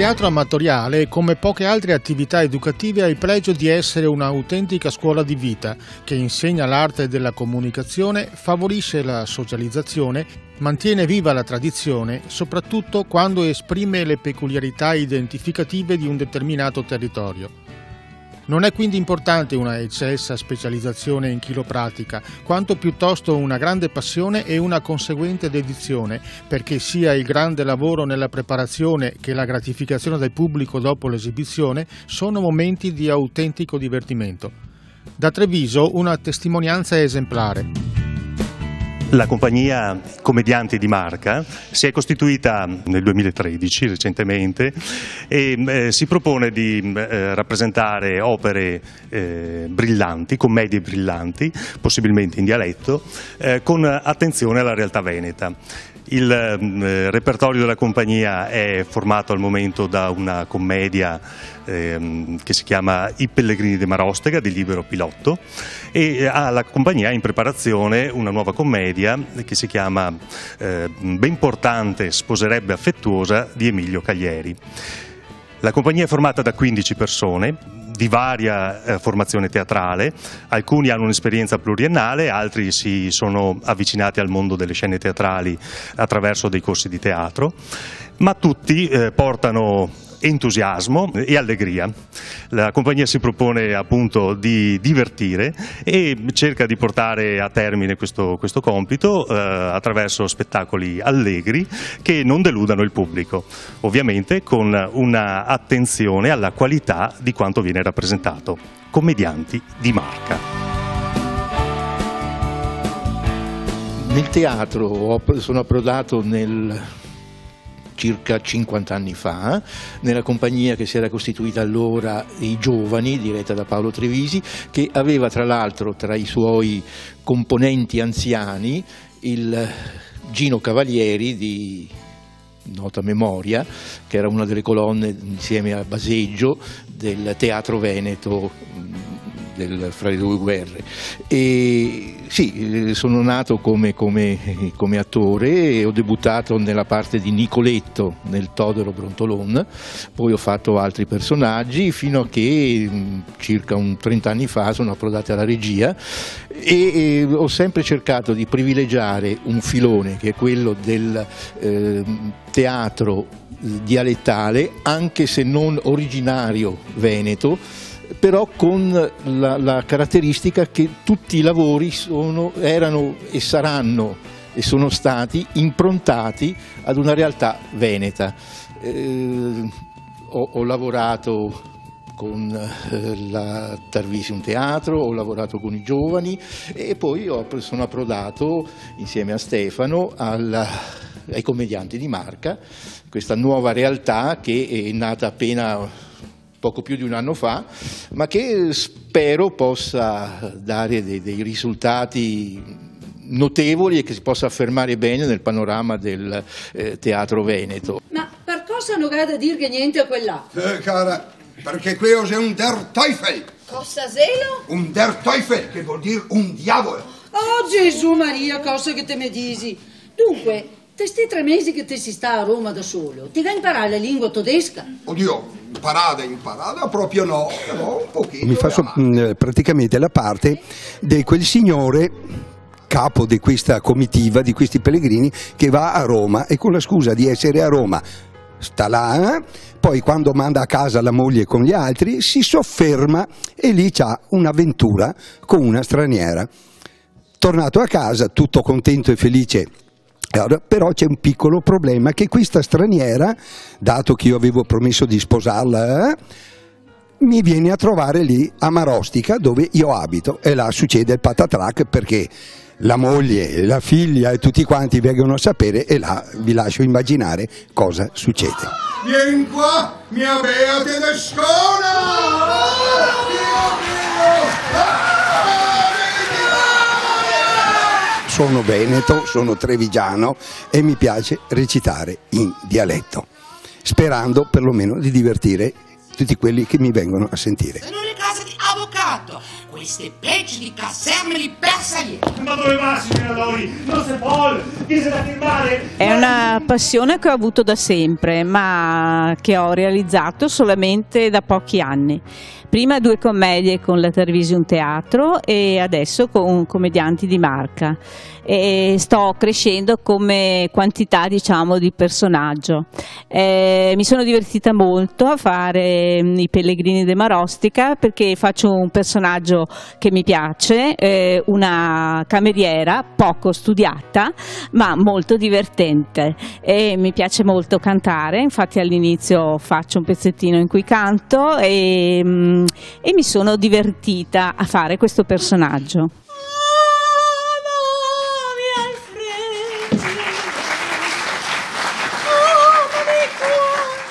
teatro amatoriale, come poche altre attività educative, ha il pregio di essere un'autentica scuola di vita che insegna l'arte della comunicazione, favorisce la socializzazione, mantiene viva la tradizione, soprattutto quando esprime le peculiarità identificative di un determinato territorio. Non è quindi importante una eccessa specializzazione in chiropratica, quanto piuttosto una grande passione e una conseguente dedizione, perché sia il grande lavoro nella preparazione che la gratificazione del pubblico dopo l'esibizione sono momenti di autentico divertimento. Da Treviso una testimonianza esemplare. La compagnia Commedianti di Marca si è costituita nel 2013 recentemente e eh, si propone di eh, rappresentare opere eh, brillanti, commedie brillanti, possibilmente in dialetto, eh, con attenzione alla realtà veneta. Il eh, repertorio della compagnia è formato al momento da una commedia ehm, che si chiama I Pellegrini di Marostega di Libero Pilotto e ha la compagnia in preparazione una nuova commedia che si chiama eh, Ben portante sposerebbe affettuosa di Emilio Caglieri. La compagnia è formata da 15 persone, di varia eh, formazione teatrale, alcuni hanno un'esperienza pluriennale, altri si sono avvicinati al mondo delle scene teatrali attraverso dei corsi di teatro, ma tutti eh, portano entusiasmo e allegria. La compagnia si propone appunto di divertire e cerca di portare a termine questo, questo compito eh, attraverso spettacoli allegri che non deludano il pubblico, ovviamente con una attenzione alla qualità di quanto viene rappresentato. Commedianti di marca. Nel teatro sono approdato nel circa 50 anni fa, nella compagnia che si era costituita allora I Giovani, diretta da Paolo Trevisi, che aveva tra l'altro tra i suoi componenti anziani il Gino Cavalieri di nota memoria, che era una delle colonne insieme a Baseggio del Teatro Veneto del, fra le due guerre. E sì, sono nato come, come, come, attore e ho debuttato nella parte di Nicoletto nel Todero Brontolon, poi ho fatto altri personaggi fino a che circa un 30 anni fa sono approdato alla regia e, e ho sempre cercato di privilegiare un filone che è quello del eh, teatro dialettale, anche se non originario veneto, però con la, la caratteristica che tutti i lavori sono, erano e saranno e sono stati improntati ad una realtà veneta. Eh, ho, ho, lavorato con eh, la Tarvisium Teatro, ho lavorato con i giovani e poi ho, sono approdato insieme a Stefano alla, ai commedianti di Marca, questa nuova realtà che è nata appena poco più di un anno fa, ma che spero possa dare dei, dei risultati notevoli e che si possa affermare bene nel panorama del eh, teatro veneto. Ma per cosa non ha da dire che niente a quella? Eh, cara, perché qui è un der Teufel. Cosa zelo? Un der Teufel, che vuol dire un diavolo. Oh Gesù Maria, cosa che te me disi. Dunque, questi tre mesi che te si sta a Roma da solo, ti da imparare la lingua tedesca? Oddio, imparata, imparata proprio no, però un pochino. Mi faccio mh, eh, praticamente la parte di quel signore capo di questa comitiva, di questi pellegrini, che va a Roma e con la scusa di essere a Roma sta là, eh? poi quando manda a casa la moglie con gli altri si sofferma e lì c'ha un'avventura con una straniera. Tornato a casa, tutto contento e felice allora, però c'è un piccolo problema che questa straniera, dato che io avevo promesso di sposarla, eh, mi viene a trovare lì a Marostica dove io abito e là succede il patatrac perché la moglie, la figlia e tutti quanti vengono a sapere e là vi lascio immaginare cosa succede. Vieni qua, mia bea tedescona! Oh, Dio mio! Sono veneto, sono trevigiano e mi piace recitare in dialetto, sperando perlomeno di divertire tutti quelli che mi vengono a sentire. Sono in casa di avvocato! queste pezzi di caserme di bersaglieri. Ma dove va, signora Lori? Non si può! Bisogna firmare! È una passione che ho avuto da sempre, ma che ho realizzato solamente da pochi anni. Prima due commedie con la Television Teatro e adesso con commedianti di marca. E sto crescendo come quantità diciamo, di personaggio. Eh, mi sono divertita molto a fare mm, i Pellegrini de Marostica perché faccio un personaggio che mi piace, eh, una cameriera poco studiata ma molto divertente e mi piace molto cantare, infatti all'inizio faccio un pezzettino in cui canto e, mm, e mi sono divertita a fare questo personaggio.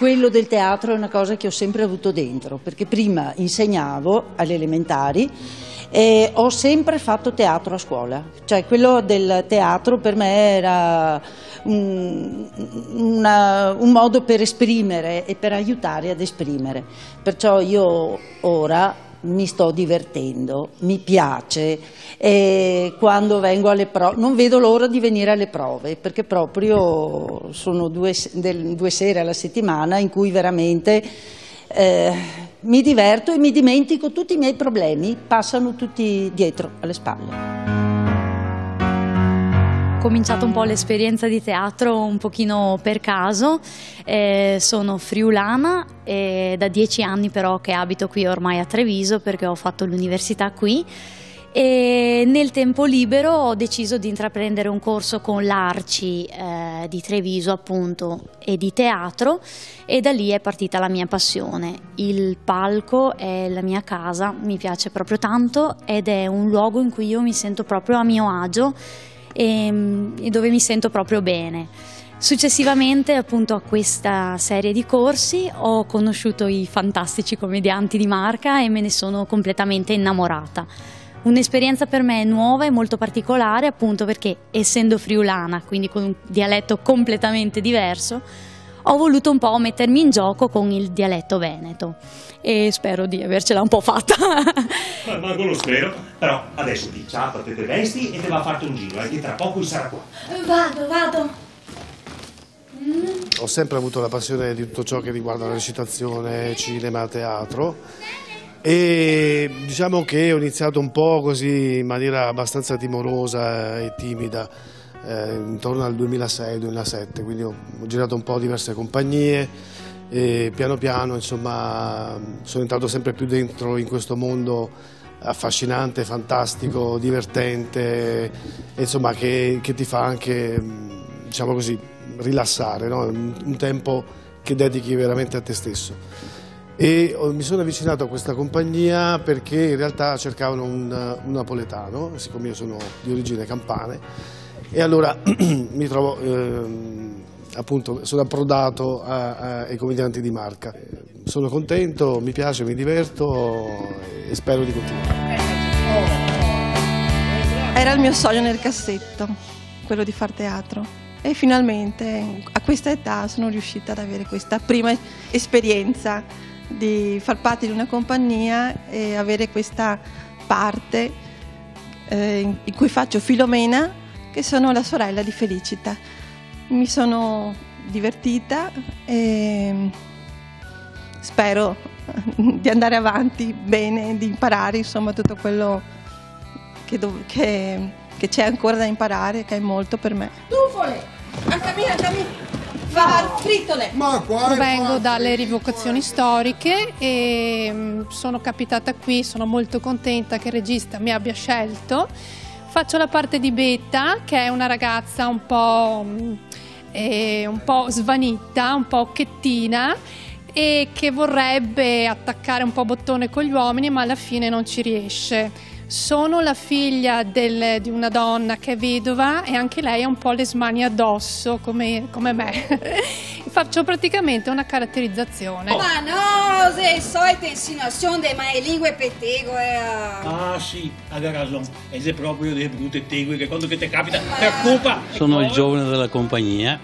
Quello del teatro è una cosa che ho sempre avuto dentro, perché prima insegnavo alle elementari e ho sempre fatto teatro a scuola, cioè quello del teatro per me era un, una, un modo per esprimere e per aiutare ad esprimere, perciò io ora mi sto divertendo, mi piace e quando vengo alle prove non vedo l'ora di venire alle prove perché proprio sono due, del, due sere alla settimana in cui veramente eh, mi diverto e mi dimentico tutti i miei problemi, passano tutti dietro alle spalle. Cominciato un po' l'esperienza di teatro un pochino per caso, eh, sono friulana e da dieci anni però che abito qui ormai a Treviso perché ho fatto l'università qui e nel tempo libero ho deciso di intraprendere un corso con l'Arci eh, di Treviso appunto e di teatro e da lì è partita la mia passione. Il palco è la mia casa, mi piace proprio tanto ed è un luogo in cui io mi sento proprio a mio agio e, ehm, e dove mi sento proprio bene. Successivamente appunto a questa serie di corsi ho conosciuto i fantastici commedianti di Marca e me ne sono completamente innamorata. Un'esperienza per me nuova e molto particolare appunto perché essendo friulana, quindi con un dialetto completamente diverso, ho voluto un po' mettermi in gioco con il dialetto veneto e spero di avercela un po' fatta. Ma manco lo spero, però adesso ti ciappa, te te vesti e te va a farti un giro, eh, che tra poco sarà qua. Vado, vado. Mm. Ho sempre avuto la passione di tutto ciò che riguarda la recitazione, cinema, teatro e diciamo che ho iniziato un po' così in maniera abbastanza timorosa e timida eh, intorno al 2006-2007, quindi ho, ho girato un po' diverse compagnie e piano piano insomma, sono entrato sempre più dentro in questo mondo affascinante, fantastico, divertente, insomma, che, che, ti fa anche diciamo così, rilassare, no? un tempo che dedichi veramente a te stesso. E mi sono avvicinato a questa compagnia perché in realtà cercavano un, un napoletano, siccome io sono di origine campane, e allora mi trovo... Eh, appunto sono approdato a, a, ai comedianti di marca. Sono contento, mi piace, mi diverto e spero di continuare. Era il mio sogno nel cassetto, quello di far teatro e finalmente a questa età sono riuscita ad avere questa prima esperienza di far parte di una compagnia e avere questa parte eh, in cui faccio Filomena che sono la sorella di Felicita. Mi sono divertita e spero di andare avanti bene, di imparare insomma tutto quello che, che, che c'è ancora da imparare, che è molto per me. Tufole! Anche a anche a Far frittole! Ma qua Provengo dalle rivocazioni storiche e mm, sono capitata qui, sono molto contenta che il regista mi abbia scelto. Faccio la parte di Betta, che è una ragazza un po' eh, un po' svanitta, un po' chettina e che vorrebbe attaccare un po' bottone con gli uomini ma alla fine non ci riesce. Sono la figlia del, di una donna che è vedova e anche lei ha un po' le smanie addosso come, come me. Faccio praticamente una caratterizzazione. Ma no, è solita insinuazione ma è lingue per tegue. Eh. Ah sì, ha ragione. Ed è proprio delle brutte tegue che quando che ti capita per colpa. Sono il giovane della compagnia,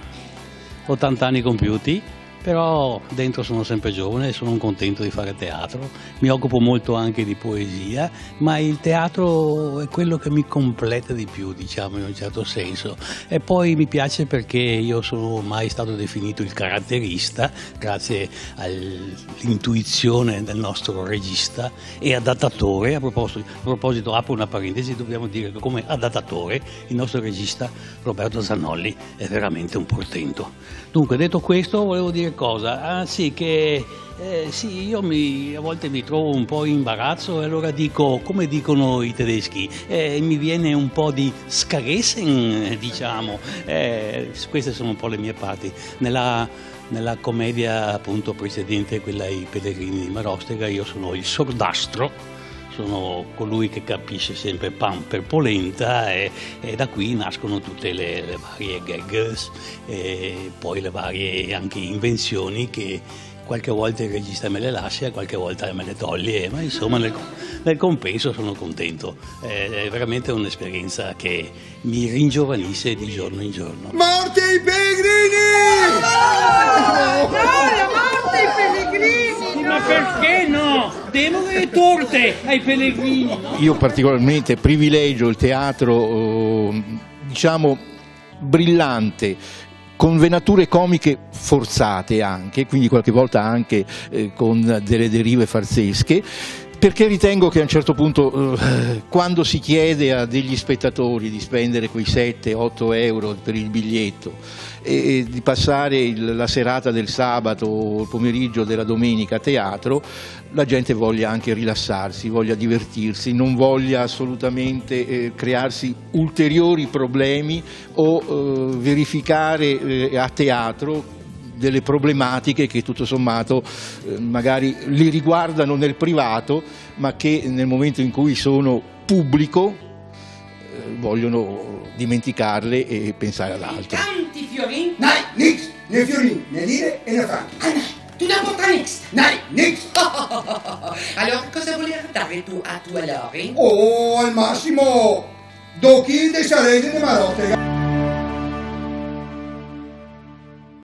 80 anni compiuti però dentro sono sempre giovane e sono contento di fare teatro, mi occupo molto anche di poesia, ma il teatro è quello che mi completa di più, diciamo in un certo senso. E poi mi piace perché io sono mai stato definito il caratterista, grazie all'intuizione del nostro regista e adattatore. A proposito, a proposito, apro una parentesi, dobbiamo dire che come adattatore il nostro regista Roberto Zanolli è veramente un portento. Dunque, detto questo, volevo dire cosa? Ah sì, che eh, sì, io mi, a volte mi trovo un po' in imbarazzo e allora dico, come dicono i tedeschi, eh, mi viene un po' di scagessen, diciamo. Eh, queste sono un po' le mie parti. Nella, nella commedia appunto precedente, quella I Pellegrini di Marostega, io sono il sordastro sono colui che capisce sempre pan per polenta e, e da qui nascono tutte le, le varie gag e poi le varie anche invenzioni che qualche volta il regista me le lascia, qualche volta me le toglie, ma insomma nel, nel compenso sono contento. È, veramente un'esperienza che mi ringiovanisce di giorno in giorno. Morti i pellegrini! No, morti i pellegrini! Ma perché no? Devono le torte ai pellegrini? Io particolarmente privilegio il teatro, eh, diciamo, brillante, con venature comiche forzate anche, quindi qualche volta anche eh, con delle derive farsesche, perché ritengo che a un certo punto eh, quando si chiede a degli spettatori di spendere quei 7-8 euro per il biglietto e, e di passare il, la serata del sabato o il pomeriggio della domenica a teatro, la gente voglia anche rilassarsi, voglia divertirsi, non voglia assolutamente eh, crearsi ulteriori problemi o eh, verificare eh, a teatro delle problematiche che tutto sommato eh, magari li riguardano nel privato ma che nel momento in cui sono pubblico eh, vogliono dimenticarle e pensare ad altro. Tanti fiorini? Nein, nix! Ne fiorini, ne lire e ne franchi. Ah, no, tu n'en portes nix. Nein, nix! allora, cosa vuoi dare tu a tua Lori? Oh, al massimo! Dochi dei saresi di Marottega.